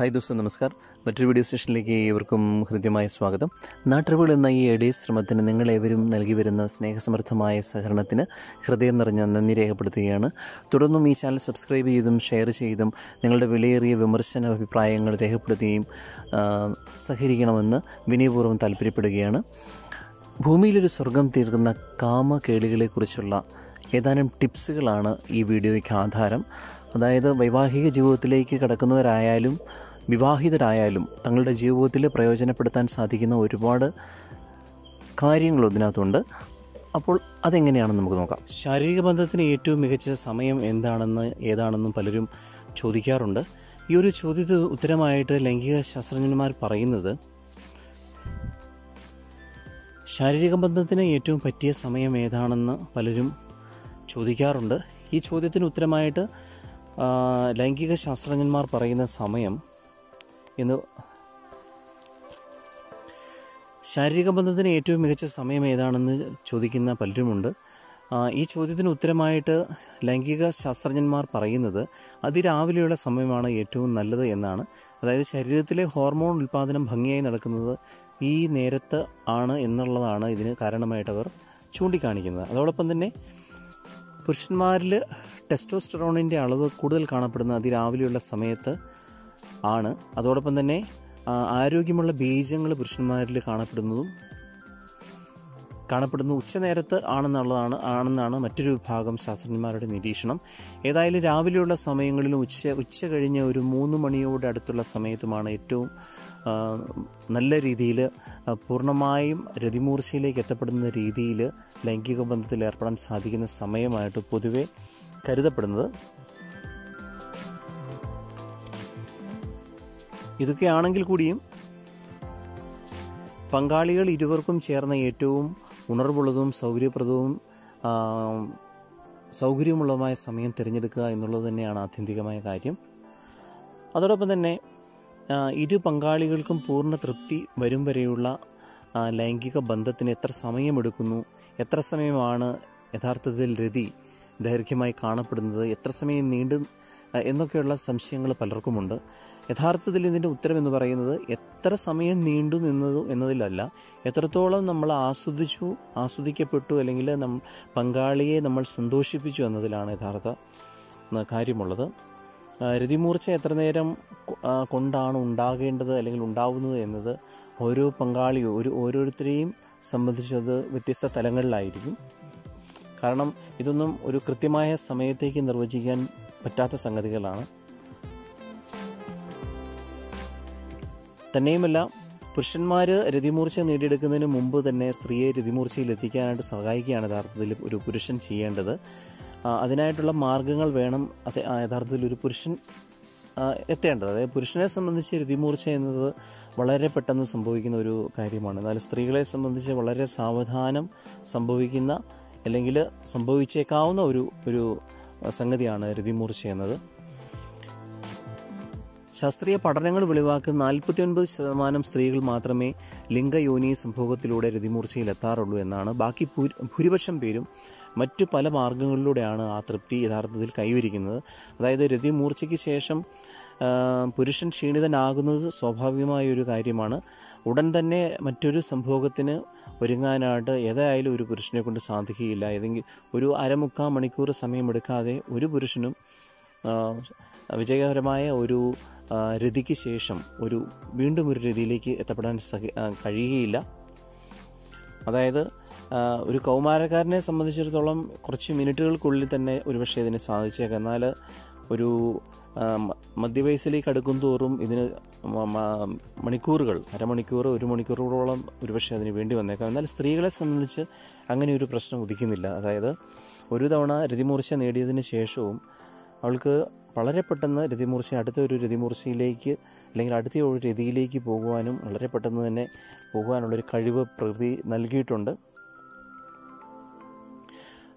Hi ദോസ്തം നമസ്കാർ മറ്റൊരു video സെഷനിലേക്ക് ഏവർക്കും ഹൃദ്യമായ സ്വാഗതം. നാട്ടറിവുകൾ എന്ന ഈ എഡേ ശ്രമത്തിന് നിങ്ങളേവരും നൽകി വരുന്ന സ്നേഹസമൃദ്ധമായ സഹകരണത്തിന് ഹൃദയം നിറഞ്ഞ നന്ദി രേഖപ്പെടുത്തുകയാണ്. തുടർന്നും ഈ ചാനൽ സബ്സ്ക്രൈബ് ചെയ്തും ഷെയർ ചെയ്തും നിങ്ങളുടെ വിലയേറിയ വിമർശന അഭിപ്രായങ്ങൾ രേഖപ്പെടുത്തുകയും സഹകരിക്കണമെന്ന് വിനയപൂർവം താല്പര്യപ്പെടുകയാണ്. ഭൂമിയിലൊരു സ്വർഗം തീർക്കുന്ന കാമകേളികളെക്കുറിച്ചുള്ള ഏതാനും ടിപ്സുകളാണ് ഈ വീഡിയോയ്ക്ക് ആധാരം. അതായത് വൈവാഹിക ജീവിതത്തിലേക്ക് കടക്കുന്നവരായാലും വിവാഹിതരായാലും തങ്ങളുടെ ജീവിതത്തിൽ പ്രയോജനപ്പെടുത്താൻ സാധിക്കുന്ന ഒരുപാട് കാര്യങ്ങൾ ഇതിനകത്തുണ്ട്. അപ്പോൾ അതെങ്ങനെയാണെന്ന് നമുക്ക് നോക്കാം. ശാരീരിക ബന്ധത്തിന് ഏറ്റവും മികച്ച സമയം എന്താണെന്ന് ഏതാണെന്നും പലരും ചോദിക്കാറുണ്ട്. ഈ ഒരു ചോദ്യത്തിന് ഉത്തരമായിട്ട് ലൈംഗിക ശാസ്ത്രജ്ഞന്മാർ പറയുന്നത് ശാരീരിക ബന്ധത്തിന് ഏറ്റവും പറ്റിയ സമയം ഏതാണെന്ന് പലരും ചോദിക്കാറുണ്ട്. ഈ ചോദ്യത്തിന് ഉത്തരമായിട്ട് ലൈംഗിക ശാസ്ത്രജ്ഞന്മാർ പറയുന്ന സമയം എന്ന് ശാരീരിക ബന്ധത്തിന് ഏറ്റവും മികച്ച സമയം ഏതാണെന്ന് ചോദിക്കുന്ന പലരുമുണ്ട്. ഈ ചോദ്യത്തിന് ഉത്തരമായിട്ട് ലൈംഗിക ശാസ്ത്രജ്ഞന്മാർ പറയുന്നത് അതിരാവിലെയുള്ള സമയമാണ് ഏറ്റവും നല്ലത് എന്നാണ്. അതായത് ശരീരത്തിലെ ഹോർമോൺ ഉൽപ്പാദനം ഭംഗിയായി നടക്കുന്നത് ഈ നേരത്ത് ആണ് എന്നുള്ളതാണ് ഇതിന് കാരണമായിട്ട് അവർ ചൂണ്ടിക്കാണിക്കുന്നത്. അതോടൊപ്പം തന്നെ പുരുഷന്മാരിൽ ടെസ്റ്റോസ്റ്ററോണിന്റെ അളവ് കൂടുതൽ കാണപ്പെടുന്ന അതിരാവിലെയുള്ള സമയത്ത് ആണ്. അതോടൊപ്പം തന്നെ ആരോഗ്യമുള്ള ബീജങ്ങൾ പുരുഷന്മാരിൽ കാണപ്പെടുന്നതും കാണപ്പെടുന്ന ഉച്ചനേരത്ത് ആണെന്നുള്ളതാണ് ആണെന്നാണ് മറ്റൊരു വിഭാഗം ശാസ്ത്രജ്ഞന്മാരുടെ നിരീക്ഷണം. ഏതായാലും രാവിലെയുള്ള സമയങ്ങളിലും ഉച്ച ഉച്ച കഴിഞ്ഞ് ഒരു മൂന്ന് മണിയോട് അടുത്തുള്ള സമയത്തുമാണ് ഏറ്റവും നല്ല രീതിയിൽ പൂർണമായും രതിമൂർച്ചയിലേക്ക് എത്തപ്പെടുന്ന രീതിയിൽ ലൈംഗിക ബന്ധത്തിൽ ഏർപ്പെടാൻ സാധിക്കുന്ന സമയമായിട്ട് പൊതുവെ കരുതപ്പെടുന്നത്. ഇതൊക്കെയാണെങ്കിൽ കൂടിയും പങ്കാളികൾ ഇരുവർക്കും ചേർന്ന ഏറ്റവും ഉണർവുള്ളതും സൗകര്യപ്രദവും സൗകര്യമുള്ളതുമായ സമയം തിരഞ്ഞെടുക്കുക എന്നുള്ളത് തന്നെയാണ് ആത്യന്തികമായ കാര്യം. അതോടൊപ്പം തന്നെ ഇരു പങ്കാളികൾക്കും പൂർണ തൃപ്തി വരും വരെയുള്ള ലൈംഗിക ബന്ധത്തിന് എത്ര സമയമെടുക്കുന്നു എത്ര സമയമാണ് യഥാർത്ഥത്തിൽ രതി ദൈർഘ്യമായി കാണപ്പെടുന്നത് എത്ര സമയം നീണ്ടു എന്നൊക്കെയുള്ള സംശയങ്ങൾ പലർക്കുമുണ്ട്. യഥാർത്ഥത്തിൽ ഇതിന്റെ ഉത്തരം എന്ന് പറയുന്നത് എത്ര സമയം നീണ്ടു നിന്നതു എന്നതിലല്ല. എത്രത്തോളം നമ്മൾ ആസ്വദിച്ചു ആസ്വദിക്കപ്പെട്ടു അല്ലെങ്കിൽ നം പങ്കാളിയെ നമ്മൾ സന്തോഷിപ്പിച്ചു എന്നതിലാണ് യഥാർത്ഥ കാര്യമുള്ളത്. രതിമൂർച്ച എത്ര നേരം കൊണ്ടാണ് ഉണ്ടാകേണ്ടത് അല്ലെങ്കിൽ ഉണ്ടാവുന്നത് എന്നത് ഓരോ പങ്കാളിയോ ഒരു ഓരോരുത്തരെയും സംബന്ധിച്ചത് വ്യത്യസ്ത തലങ്ങളിലായിരിക്കും. കാരണം ഇതൊന്നും ഒരു കൃത്യമായ സമയത്തേക്ക് നിർവചിക്കാൻ പറ്റാത്ത സംഗതികളാണ്. തന്നെയുമല്ല പുരുഷന്മാർ രതിമൂർച്ച നേടിയെടുക്കുന്നതിന് മുമ്പ് തന്നെ സ്ത്രീയെ രതിമൂർച്ചയിൽ എത്തിക്കാനായിട്ട് സഹായിക്കുകയാണ് യഥാർത്ഥത്തിൽ ഒരു പുരുഷൻ ചെയ്യേണ്ടത്. അതിനായിട്ടുള്ള മാർഗങ്ങൾ വേണം അത് യഥാർത്ഥത്തിൽ ഒരു പുരുഷൻ എത്തേണ്ടത്. അതായത് പുരുഷനെ സംബന്ധിച്ച് രതിമൂർച്ച എന്നത് വളരെ പെട്ടെന്ന് സംഭവിക്കുന്ന ഒരു കാര്യമാണ്. എന്നാൽ സ്ത്രീകളെ സംബന്ധിച്ച് വളരെ സാവധാനം സംഭവിക്കുന്ന അല്ലെങ്കിൽ സംഭവിച്ചേക്കാവുന്ന ഒരു ഒരു സംഗതിയാണ് രതിമൂർച്ച എന്നത്. ശാസ്ത്രീയ പഠനങ്ങൾ വെളിവാക്കുന്ന നാൽപ്പത്തി ഒൻപത് ശതമാനം സ്ത്രീകൾ മാത്രമേ ലിംഗയോനി സംഭവത്തിലൂടെ രതിമൂർച്ചയിൽ എത്താറുള്ളൂ എന്നാണ്. ബാക്കി ഭൂരിപക്ഷം പേരും മറ്റു പല മാർഗങ്ങളിലൂടെയാണ് ആ തൃപ്തി യഥാർത്ഥത്തിൽ കൈവരിക്കുന്നത്. അതായത് രതിമൂർച്ചയ്ക്ക് ശേഷം പുരുഷൻ ക്ഷീണിതനാകുന്നത് സ്വാഭാവികമായ ഒരു കാര്യമാണ്. ഉടൻ തന്നെ മറ്റൊരു സംഭവത്തിന് ഒരുങ്ങാനായിട്ട് ഏതായാലും ഒരു പുരുഷനെ കൊണ്ട് സാധിക്കുകയില്ല. ഏതെങ്കിലും ഒരു അരമുക്കാൽ മണിക്കൂർ സമയമെടുക്കാതെ ഒരു പുരുഷനും വിജയകരമായ ഒരു രതിക്ക് ശേഷം ഒരു വീണ്ടും ഒരു രതിയിലേക്ക് എത്തപ്പെടാൻ കഴിയുകയില്ല. അതായത് ഒരു കൗമാരക്കാരനെ സംബന്ധിച്ചിടത്തോളം കുറച്ച് മിനിറ്റുകൾക്കുള്ളിൽ തന്നെ ഒരുപക്ഷെ ഇതിന് സാധിച്ചേക്കാം. എന്നാൽ ഒരു മധ്യവയസ്സിലേക്ക് അടുക്കും തോറും ഇതിന് മണിക്കൂറുകൾ അരമണിക്കൂർ ഒരു മണിക്കൂറോളം ഒരുപക്ഷെ അതിന് വേണ്ടി വന്നേക്കാം. എന്നാൽ സ്ത്രീകളെ സംബന്ധിച്ച് അങ്ങനെ ഒരു പ്രശ്നം ഉദിക്കുന്നില്ല. അതായത് ഒരു തവണ രതിമൂർച്ച നേടിയതിന് ശേഷവും അവൾക്ക് വളരെ പെട്ടെന്ന് രതിമൂർച്ച അടുത്ത ഒരു രതിമൂർച്ചയിലേക്ക് അല്ലെങ്കിൽ അടുത്ത ഒരു രതിയിലേക്ക് പോകുവാനും വളരെ പെട്ടെന്ന് തന്നെ പോകുവാനുള്ളൊരു കഴിവ് പ്രകൃതി നൽകിയിട്ടുണ്ട്.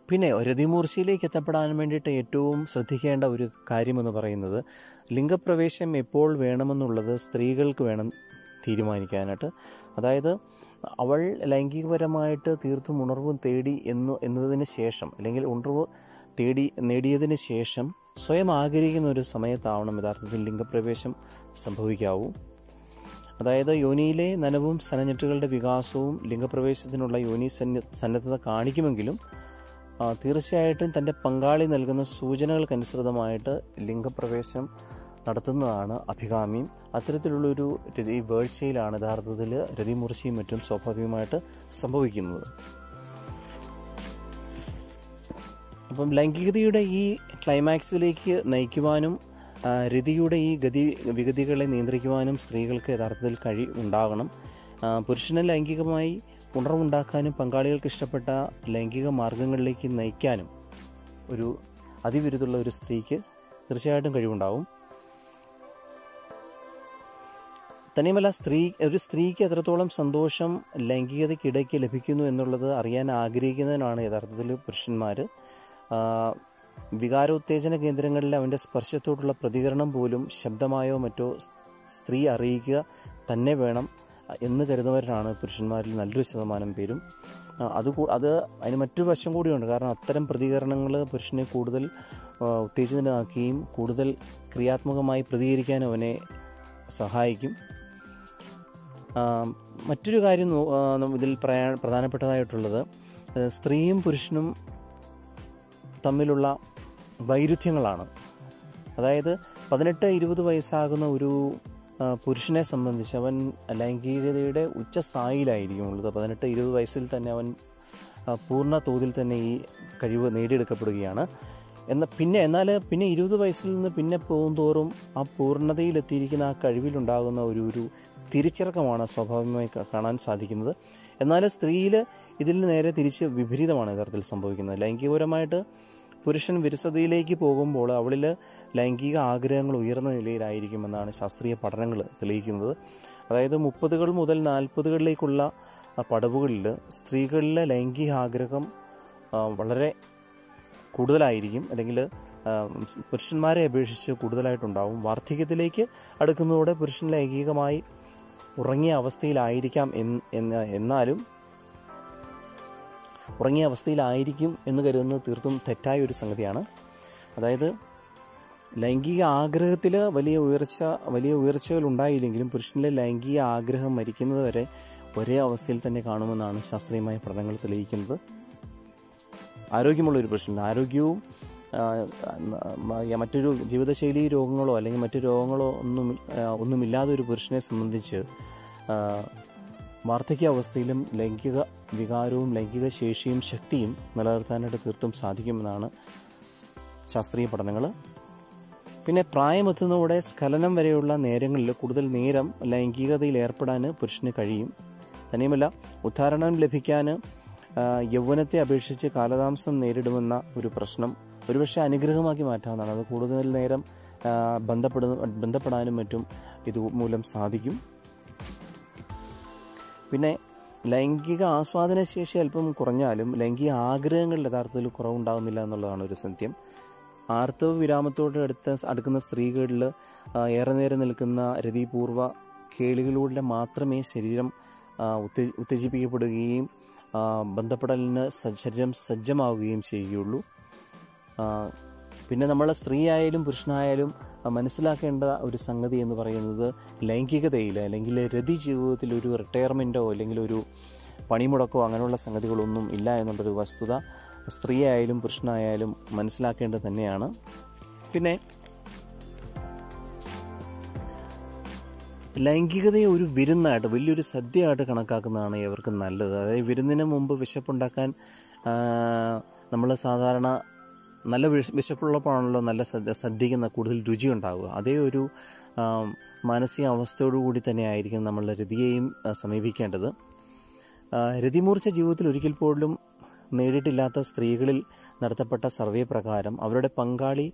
പിന്നെ രതിമൂർച്ചയിലേക്ക് എത്തപ്പെടാൻ വേണ്ടിയിട്ട് ഏറ്റവും ശ്രദ്ധിക്കേണ്ട ഒരു കാര്യമെന്ന് പറയുന്നത് ലിംഗപ്രവേശം എപ്പോൾ വേണമെന്നുള്ളത് സ്ത്രീകൾക്ക് വേണം തീരുമാനിക്കാനായിട്ട്. അതായത് അവൾ ലൈംഗികപരമായിട്ട് തീർത്തും ഉണർവും തേടി എന്ന് എന്നതിന് ശേഷം അല്ലെങ്കിൽ ഉണർവ് തേടി നേടിയതിന് ശേഷം സ്വയം ആഗ്രഹിക്കുന്ന ഒരു സമയത്താവണം യഥാർത്ഥത്തിൽ ലിംഗപ്രവേശം സംഭവിക്കാവൂ. അതായത് യോനിയിലെ നനവും സനഞ്ഞെട്ടുകളുടെ വികാസവും ലിംഗപ്രവേശത്തിനുള്ള യോനി സന്ന സന്നദ്ധത കാണിക്കുമെങ്കിലും തീർച്ചയായിട്ടും തന്റെ പങ്കാളി നൽകുന്ന സൂചനകൾക്കനുസൃതമായിട്ട് ലിംഗപ്രവേശം നടത്തുന്നതാണ് അഭികാമ്യം. അത്തരത്തിലുള്ളൊരു രതി വേഴ്ചയിലാണ് യഥാർത്ഥത്തിൽ രതിമൂർച്ചയും മറ്റും സ്വാഭാവികമായിട്ട് സംഭവിക്കുന്നത്. അപ്പം ലൈംഗികതയുടെ ഈ ക്ലൈമാക്സിലേക്ക് നയിക്കുവാനും രതിയുടെ ഈ ഗതി വിഗതികളെ നിയന്ത്രിക്കുവാനും സ്ത്രീകൾക്ക് യഥാർത്ഥത്തിൽ കഴി ഉണ്ടാകണം. പുരുഷന് ലൈംഗികമായി ഉണർവുണ്ടാക്കാനും പങ്കാളികൾക്ക് ഇഷ്ടപ്പെട്ട ലൈംഗിക മാർഗങ്ങളിലേക്ക് നയിക്കാനും ഒരു അതിവിരുദ്ധുള്ള ഒരു സ്ത്രീക്ക് തീർച്ചയായിട്ടും കഴിവുണ്ടാവും. തന്നെയുമല്ല സ്ത്രീ ഒരു സ്ത്രീക്ക് എത്രത്തോളം സന്തോഷം ലൈംഗികതയ്ക്കിടയ്ക്ക് ലഭിക്കുന്നു എന്നുള്ളത് അറിയാൻ ആഗ്രഹിക്കുന്നതിനാണ് യഥാർത്ഥത്തിൽ പുരുഷന്മാർ വികാരോത്തേജന കേന്ദ്രങ്ങളിൽ അവന്റെ സ്പർശത്തോടുള്ള പ്രതികരണം പോലും ശബ്ദമായോ മറ്റോ സ്ത്രീ അറിയിക്കുക തന്നെ വേണം എന്ന് കരുതുന്നവരാണ് പുരുഷന്മാരിൽ നല്ലൊരു ശതമാനം പേരും. അത് അത് അതിന് മറ്റൊരു വശം കൂടിയുണ്ട്. കാരണം അത്തരം പ്രതികരണങ്ങൾ പുരുഷനെ കൂടുതൽ ഉത്തേജിതനാക്കുകയും കൂടുതൽ ക്രിയാത്മകമായി പ്രതികരിക്കാൻ അവനെ സഹായിക്കും. മറ്റൊരു കാര്യം ഇതിൽ പ്രധാനപ്പെട്ടതായിട്ടുള്ളത് സ്ത്രീയും പുരുഷനും തമ്മിലുള്ള വൈരുദ്ധ്യങ്ങളാണ്. അതായത് പതിനെട്ട് ഇരുപത് വയസ്സാകുന്ന ഒരു പുരുഷനെ സംബന്ധിച്ച് അവൻ ലൈംഗികതയുടെ ഉച്ചസ്ഥായിലായിരിക്കും ഉള്ളത്. പതിനെട്ട് ഇരുപത് വയസ്സിൽ തന്നെ അവൻ പൂർണ തോതിൽ തന്നെ ഈ കഴിവ് നേടിയെടുക്കപ്പെടുകയാണ്. എന്നാൽ പിന്നെ എന്നാൽ പിന്നെ ഇരുപത് വയസ്സിൽ നിന്ന് പിന്നെ പോകുന്തോറും ആ പൂർണതയിലെത്തിയിരിക്കുന്ന ആ കഴിവിലുണ്ടാകുന്ന ഒരു ഒരു തിരിച്ചിറക്കമാണ് സ്വാഭാവികമായി കാണാൻ സാധിക്കുന്നത്. എന്നാൽ സ്ത്രീയിൽ ഇതിൽ നേരെ തിരിച്ച് വിപരീതമാണ് യഥാർത്ഥത്തിൽ സംഭവിക്കുന്നത്. ലൈംഗികപരമായിട്ട് പുരുഷൻ വിരസതയിലേക്ക് പോകുമ്പോൾ അവളിൽ ലൈംഗിക ആഗ്രഹങ്ങൾ ഉയർന്ന നിലയിലായിരിക്കുമെന്നാണ് ശാസ്ത്രീയ പഠനങ്ങൾ തെളിയിക്കുന്നത്. അതായത് മുപ്പതുകൾ മുതൽ നാൽപ്പതുകളിലേക്കുള്ള പടവുകളിൽ സ്ത്രീകളിലെ ലൈംഗിക ആഗ്രഹം വളരെ കൂടുതലായിരിക്കും. അല്ലെങ്കിൽ പുരുഷന്മാരെ അപേക്ഷിച്ച് കൂടുതലായിട്ടുണ്ടാവും. വാർദ്ധക്യത്തിലേക്ക് അടുക്കുന്നതോടെ പുരുഷൻ ലൈംഗികമായി ഉറങ്ങിയ അവസ്ഥയിലായിരിക്കാം എന്ന് എന്ന് എന്നാലും ഉറങ്ങിയ അവസ്ഥയിലായിരിക്കും എന്ന് കരുതുന്നത് തീർത്തും തെറ്റായ ഒരു സംഗതിയാണ്. അതായത് ലൈംഗിക ആഗ്രഹത്തിൽ വലിയ ഉയർച്ച വലിയ ഉയർച്ചകൾ ഉണ്ടായില്ലെങ്കിലും പുരുഷനിലെ ലൈംഗിക ആഗ്രഹം മരിക്കുന്നത് വരെ ഒരേ അവസ്ഥയിൽ തന്നെ കാണുമെന്നാണ് ശാസ്ത്രീയമായ പഠനങ്ങൾ തെളിയിക്കുന്നത്. ആരോഗ്യമുള്ള ഒരു പുരുഷൻ ആരോഗ്യവും മറ്റൊരു ജീവിതശൈലി രോഗങ്ങളോ അല്ലെങ്കിൽ മറ്റു രോഗങ്ങളോ ഒന്നും ഒന്നുമില്ലാതെ ഒരു പുരുഷനെ സംബന്ധിച്ച് വാർദ്ധക്യാവസ്ഥയിലും ലൈംഗിക വികാരവും ലൈംഗിക ശേഷിയും ശക്തിയും നിലനിർത്താനായിട്ട് തീർത്തും സാധിക്കുമെന്നാണ് ശാസ്ത്രീയ പഠനങ്ങൾ പിന്നെ പ്രായമെത്തുന്നതോടെ സ്കലനം വരെയുള്ള നേരങ്ങളിൽ കൂടുതൽ നേരം ലൈംഗികതയിൽ ഏർപ്പെടാൻ പുരുഷന് കഴിയും. തന്നെയുമല്ല ഉദ്ധാരണം ലഭിക്കാൻ യൗവനത്തെ അപേക്ഷിച്ച് കാലതാമസം നേരിടുമെന്ന ഒരു പ്രശ്നം ഒരുപക്ഷെ അനുഗ്രഹമാക്കി മാറ്റാവുന്നതാണ്. അത് കൂടുതൽ നേരം ബന്ധപ്പെടുന്ന ബന്ധപ്പെടാനും മറ്റും ഇതുമൂലം സാധിക്കും. പിന്നെ ലൈംഗിക ആസ്വാദന ശേഷി അല്പം കുറഞ്ഞാലും ലൈംഗിക ആഗ്രഹങ്ങൾ യഥാർത്ഥത്തിൽ കുറവുണ്ടാകുന്നില്ല എന്നുള്ളതാണ് ഒരു സത്യം. ആർത്തവ വിരാമത്തോട് അടുത്ത അടുക്കുന്ന സ്ത്രീകളിൽ ഏറെ നേരം നിൽക്കുന്ന രതിപൂർവ കേളികളിലൂടെ മാത്രമേ ശരീരം ഉത്തേജിപ്പിക്കപ്പെടുകയും ബന്ധപ്പെടലിന് ശരീരം സജ്ജമാവുകയും ചെയ്യുകയുള്ളൂ. പിന്നെ നമ്മൾ സ്ത്രീ ആയാലും പുരുഷനായാലും മനസ്സിലാക്കേണ്ട ഒരു സംഗതി എന്ന് പറയുന്നത് ലൈംഗികതയിൽ അല്ലെങ്കിൽ രതി ജീവിതത്തിൽ ഒരു റിട്ടയർമെന്റോ അല്ലെങ്കിൽ ഒരു പണിമുടക്കോ അങ്ങനെയുള്ള സംഗതികളൊന്നും ഇല്ല എന്നുള്ളൊരു വസ്തുത സ്ത്രീ ആയാലും പുരുഷനായാലും മനസ്സിലാക്കേണ്ടത് തന്നെയാണ്. പിന്നെ ലൈംഗികതയെ ഒരു വിരുന്നായിട്ട് വലിയൊരു സദ്യയായിട്ട് കണക്കാക്കുന്നതാണ് ഇവർക്ക് നല്ലത്. അതായത് വിരുന്നിന് മുമ്പ് വിശപ്പുണ്ടാക്കാൻ നമ്മൾ സാധാരണ നല്ല വിശ വിശപ്പുള്ളപ്പോഴാണല്ലോ നല്ല സദ്യ സദ്യക്ക് കൂടുതൽ രുചി ഉണ്ടാവുക. അതേ ഒരു മാനസികാവസ്ഥയോടുകൂടി കൂടി തന്നെ ആയിരിക്കും നമ്മൾ രതിയെയും സമീപിക്കേണ്ടത്. രതിമൂർച്ച ജീവിതത്തിൽ ഒരിക്കൽ പോലും നേടിയിട്ടില്ലാത്ത സ്ത്രീകളിൽ നടത്തപ്പെട്ട സർവേ പ്രകാരം അവരുടെ പങ്കാളി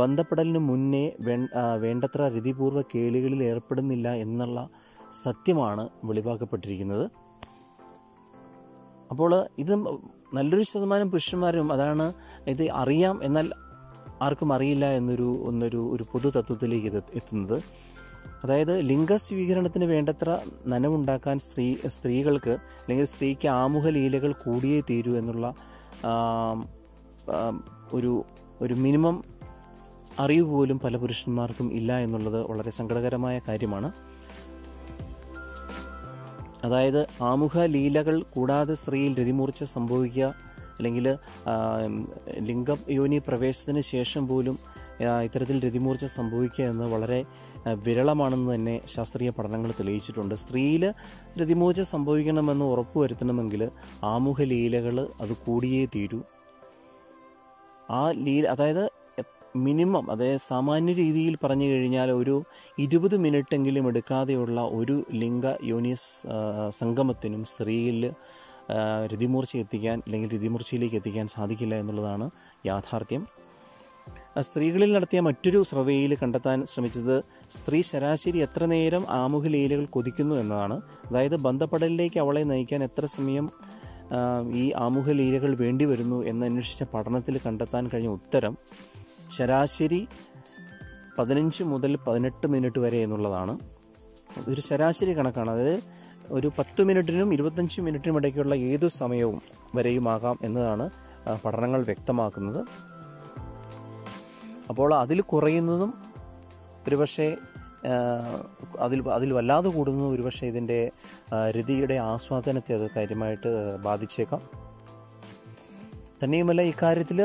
ബന്ധപ്പെടലിന് മുന്നേ വേണ്ടത്ര രതിപൂർവ കേളികളിൽ ഏർപ്പെടുന്നില്ല എന്നുള്ള സത്യമാണ് വെളിവാക്കപ്പെട്ടിരിക്കുന്നത്. അപ്പോൾ ഇത് നല്ലൊരു ശതമാനം പുരുഷന്മാരും അതാണ് ഇത് അറിയാം എന്നാൽ ആർക്കും അറിയില്ല എന്നൊരു ഒന്നൊരു ഒരു പൊതു തത്വത്തിലേക്ക് ഇത് എത്തുന്നത്. അതായത് ലിംഗ സ്വീകരണത്തിന് വേണ്ടത്ര നനവുണ്ടാക്കാൻ സ്ത്രീ സ്ത്രീകൾക്ക് അല്ലെങ്കിൽ സ്ത്രീക്ക് ആമുഖ ലീലകൾ കൂടിയേ തീരൂ എന്നുള്ള ഒരു ഒരു മിനിമം അറിവ് പോലും പല പുരുഷന്മാർക്കും ഇല്ല എന്നുള്ളത് വളരെ സങ്കടകരമായ കാര്യമാണ്. അതായത് ആമുഖ ലീലകൾ കൂടാതെ സ്ത്രീയിൽ രതിമൂർച്ച സംഭവിക്കുക അല്ലെങ്കിൽ ലിംഗ യോനി പ്രവേശത്തിന് ശേഷം പോലും ഇത്തരത്തിൽ രതിമൂർച്ച സംഭവിക്കുക എന്ന് വളരെ വിരളമാണെന്ന് തന്നെ ശാസ്ത്രീയ പഠനങ്ങൾ തെളിയിച്ചിട്ടുണ്ട്. സ്ത്രീയിൽ രതിമൂർച്ച സംഭവിക്കണമെന്ന് ഉറപ്പുവരുത്തണമെങ്കിൽ ആമുഖ ലീലകൾ അത് കൂടിയേ തീരൂ. ആ ലീല അതായത് മിനിമം അതായത് സാമാന്യ രീതിയിൽ പറഞ്ഞു കഴിഞ്ഞാൽ ഒരു ഇരുപത് മിനിറ്റെങ്കിലും എടുക്കാതെയുള്ള ഒരു ലിംഗ യോനിസ് സംഗമത്തിനും സ്ത്രീയിൽ രതിമൂർച്ച എത്തിക്കാൻ അല്ലെങ്കിൽ രതിമൂർച്ചയിലേക്ക് എത്തിക്കാൻ സാധിക്കില്ല എന്നുള്ളതാണ് യാഥാർത്ഥ്യം. സ്ത്രീകളിൽ നടത്തിയ മറ്റൊരു സർവേയിൽ കണ്ടെത്താൻ ശ്രമിച്ചത് സ്ത്രീ ശരാശരി എത്ര നേരം ആമുഖ ലീലകൾ കൊതിക്കുന്നു എന്നതാണ്. അതായത് ബന്ധപ്പെടലിലേക്ക് അവളെ നയിക്കാൻ എത്ര സമയം ഈ ആമുഖ ലീലകൾ വേണ്ടി വരുന്നു എന്നന്വേഷിച്ച പഠനത്തിൽ കണ്ടെത്താൻ കഴിഞ്ഞ ഉത്തരം ശരാശരി പതിനഞ്ച് മുതൽ പതിനെട്ട് മിനിറ്റ് വരെ എന്നുള്ളതാണ്. ഒരു ശരാശരി കണക്കാണ്. അതായത് ഒരു പത്ത് മിനിറ്റിനും ഇരുപത്തഞ്ച് മിനിറ്റിനും ഇടയ്ക്കുള്ള ഏതു സമയവും വരെയുമാകാം എന്നതാണ് പഠനങ്ങൾ വ്യക്തമാക്കുന്നത്. അപ്പോൾ അതിൽ കുറയുന്നതും ഒരുപക്ഷെ അതിൽ അതിൽ വല്ലാതെ കൂടുന്നതും ഒരുപക്ഷെ ഇതിന്റെ രതിയുടെ ആസ്വാദനത്തെ അത് കാര്യമായിട്ട് ബാധിച്ചേക്കാം. തന്നെയുമല്ല ഇക്കാര്യത്തിൽ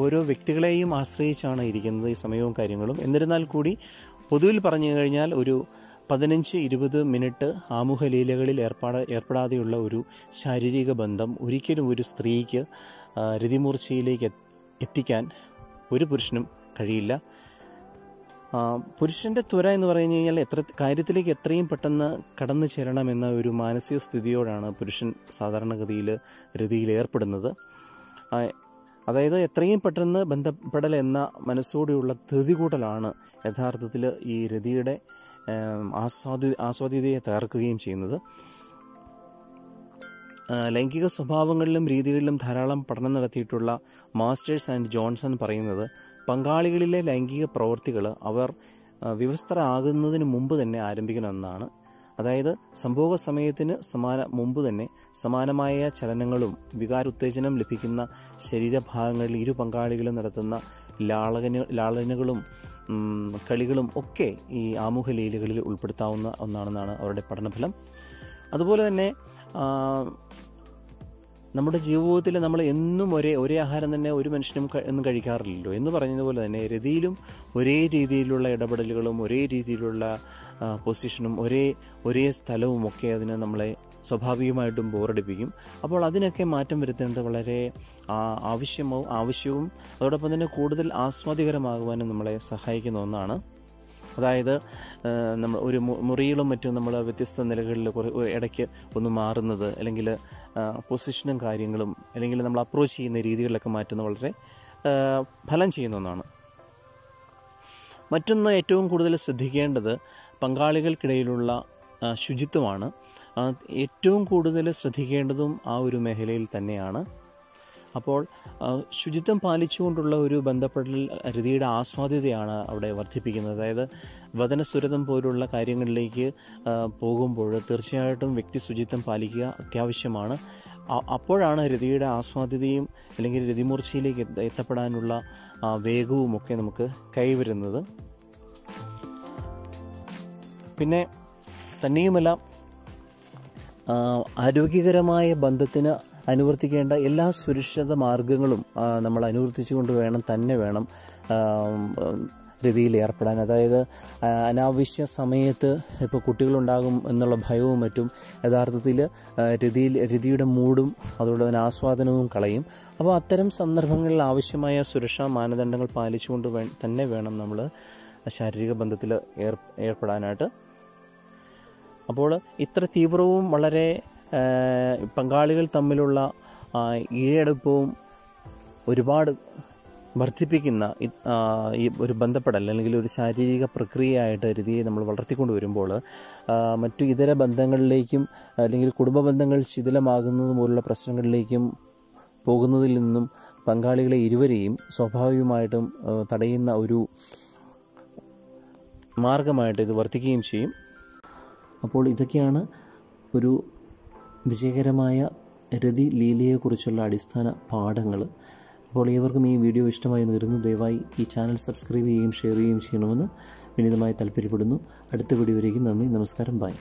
ഓരോ വ്യക്തികളെയും ആശ്രയിച്ചാണ് ഇരിക്കുന്നത് ഈ സമയവും കാര്യങ്ങളും. എന്നിരുന്നാൽ കൂടി പൊതുവിൽ പറഞ്ഞു കഴിഞ്ഞാൽ ഒരു പതിനഞ്ച് ഇരുപത് മിനിറ്റ് ആമുഖ ലീലകളിൽ ഏർപ്പാട് ഏർപ്പെടാതെയുള്ള ഒരു ശാരീരിക ബന്ധം ഒരിക്കലും ഒരു സ്ത്രീക്ക് രതിമൂർച്ചയിലേക്ക് എത്തിക്കാൻ ഒരു പുരുഷനും കഴിയില്ല. പുരുഷന്റെ ത്വര എന്ന് പറഞ്ഞു കഴിഞ്ഞാൽ എത്ര കാര്യത്തിലേക്ക് എത്രയും പെട്ടെന്ന് കടന്നു ചേരണമെന്ന ഒരു മാനസിക സ്ഥിതിയോടാണ് പുരുഷൻ സാധാരണഗതിയിൽ രതിയിൽ ഏർപ്പെടുന്നത്. അതായത് എത്രയും പെട്ടെന്ന് ബന്ധപ്പെടൽ എന്ന മനസ്സോടെയുള്ള ധൃതി കൂട്ടലാണ് യഥാർത്ഥത്തിൽ ഈ രതിയുടെ ആസ്വാദി ആസ്വാദ്യതയെ തകർക്കുകയും ചെയ്യുന്നത്. ലൈംഗിക സ്വഭാവങ്ങളിലും രീതികളിലും ധാരാളം പഠനം നടത്തിയിട്ടുള്ള മാസ്റ്റേഴ്സ് ആൻഡ് ജോൺസൺ പറയുന്നത് പങ്കാളികളിലെ ലൈംഗിക പ്രവൃത്തികൾ അവർ ആ, വിവസ്ത്രരാകുന്നതിന് മുമ്പ് തന്നെ ആരംഭിക്കണമെന്നാണ് അതായത് സംഭവ സമയത്തിന് സമാന മുമ്പ് തന്നെ സമാനമായ ചലനങ്ങളും വികാരോത്തേജനം ലഭിക്കുന്ന ശരീരഭാഗങ്ങളിൽ ഇരു പങ്കാളികളും നടത്തുന്ന ലാളകന ലാളനകളും കളികളും ഒക്കെ ഈ ആമുഖ ലീലകളിൽ ഉൾപ്പെടുത്താവുന്ന ഒന്നാണെന്നാണ് അവരുടെ പഠനഫലം. അതുപോലെ തന്നെ നമ്മുടെ ജീവിതത്തിൽ നമ്മൾ എന്നും ഒരേ ഒരേ ആഹാരം തന്നെ ഒരു മനുഷ്യനും എന്നും കഴിക്കാറില്ലല്ലോ. എന്ന് പറഞ്ഞതുപോലെ തന്നെ രതിയിലും ഒരേ രീതിയിലുള്ള ഇടപെടലുകളും ഒരേ രീതിയിലുള്ള പൊസിഷനും ഒരേ ഒരേ സ്ഥലവും ഒക്കെ അതിനെ നമ്മളെ സ്വാഭാവികമായിട്ടും ബോറടിപ്പിക്കും. അപ്പോൾ അതിനൊക്കെ മാറ്റം വരുത്തേണ്ടത് വളരെ ആവശ്യമോ ആവശ്യവും അതോടൊപ്പം തന്നെ കൂടുതൽ ആസ്വാദികരമാകുവാനും നമ്മളെ സഹായിക്കുന്ന ഒന്നാണ് അതായത് നമ്മൾ ഒരു മുറിയിലും മറ്റും നമ്മൾ വ്യത്യസ്ത നിലകളിൽ കുറേ ഇടയ്ക്ക് ഒന്ന് മാറുന്നത് അല്ലെങ്കിൽ പൊസിഷനും കാര്യങ്ങളും അല്ലെങ്കിൽ നമ്മൾ അപ്രോച്ച് ചെയ്യുന്ന രീതികളിലൊക്കെ മാറ്റുന്നത് വളരെ ഫലം ചെയ്യുന്ന ഒന്നാണ്. മറ്റൊന്ന് ഏറ്റവും കൂടുതൽ ശ്രദ്ധിക്കേണ്ടത് പങ്കാളികൾക്കിടയിലുള്ള ശുചിത്വമാണ്. ഏറ്റവും കൂടുതൽ ശ്രദ്ധിക്കേണ്ടതും ആ ഒരു മേഖലയിൽ തന്നെയാണ് അപ്പോൾ ശുചിത്വം പാലിച്ചുകൊണ്ടുള്ള ഒരു ബന്ധപ്പെടൽ രതിയുടെ ആസ്വാദ്യതയാണ് അവിടെ വർദ്ധിപ്പിക്കുന്നത്. അതായത് വചനസുരതം പോലുള്ള കാര്യങ്ങളിലേക്ക് പോകുമ്പോൾ തീർച്ചയായിട്ടും വ്യക്തി ശുചിത്വം പാലിക്കുക അത്യാവശ്യമാണ്. അപ്പോഴാണ് രതിയുടെ ആസ്വാദ്യതയും അല്ലെങ്കിൽ രതിമൂർച്ചയിലേക്ക് എത്തപ്പെടാനുള്ള വേഗവുമൊക്കെ നമുക്ക് കൈവരുന്നത്. പിന്നെ തന്നെയുമല്ല ആരോഗ്യകരമായ ബന്ധത്തിന് അനുവർത്തിക്കേണ്ട എല്ലാ സുരക്ഷിത മാർഗങ്ങളും നമ്മൾ അനുവർത്തിച്ചുകൊണ്ട് വേണം തന്നെ വേണം രീതിയിൽ ഏർപ്പെടാൻ. അതായത് അനാവശ്യ സമയത്ത് ഇപ്പോൾ കുട്ടികളുണ്ടാകും എന്നുള്ള ഭയവും മറ്റും യഥാർത്ഥത്തിൽ രതിയിൽ രതിയുടെ മൂടും അതുകൊണ്ട് തന്നെ ആസ്വാദനവും കളയും. അപ്പോൾ അത്തരം സന്ദർഭങ്ങളിൽ ആവശ്യമായ സുരക്ഷാ മാനദണ്ഡങ്ങൾ പാലിച്ചുകൊണ്ട് വേ തന്നെ വേണം നമ്മൾ ശാരീരിക ബന്ധത്തിൽ ഏർ ഏർപ്പെടാനായിട്ട്. അപ്പോൾ ഇത്ര തീവ്രവും വളരെ പങ്കാളികൾ തമ്മിലുള്ള ഈഴടുപ്പവും ഒരുപാട് വർദ്ധിപ്പിക്കുന്ന ഈ ഒരു ബന്ധപ്പെടൽ അല്ലെങ്കിൽ ഒരു ശാരീരിക പ്രക്രിയയായിട്ട് രീതിയെ നമ്മൾ വളർത്തിക്കൊണ്ട് വരുമ്പോൾ മറ്റു ഇതര ബന്ധങ്ങളിലേക്കും അല്ലെങ്കിൽ കുടുംബ ബന്ധങ്ങൾ ശിഥിലമാകുന്നത് പോലുള്ള പ്രശ്നങ്ങളിലേക്കും പോകുന്നതിൽ നിന്നും പങ്കാളികളെ ഇരുവരെയും സ്വാഭാവികമായിട്ടും തടയുന്ന ഒരു മാർഗമായിട്ട് ഇത് വർത്തിക്കുകയും ചെയ്യും. അപ്പോൾ ഇതൊക്കെയാണ് ഒരു വിജയകരമായ രതി ലീലയെക്കുറിച്ചുള്ള അടിസ്ഥാന പാഠങ്ങൾ. അപ്പോൾ ഏവർക്കും ഈ വീഡിയോ ഇഷ്ടമായി നേരുന്നു. ദയവായി ഈ ചാനൽ സബ്സ്ക്രൈബ് ചെയ്യുകയും ഷെയർ ചെയ്യുകയും ചെയ്യണമെന്ന് വിനീതമായി താല്പര്യപ്പെടുന്നു. അടുത്ത വീഡിയോയിലേക്ക് നന്ദി. നമസ്കാരം. ബൈ.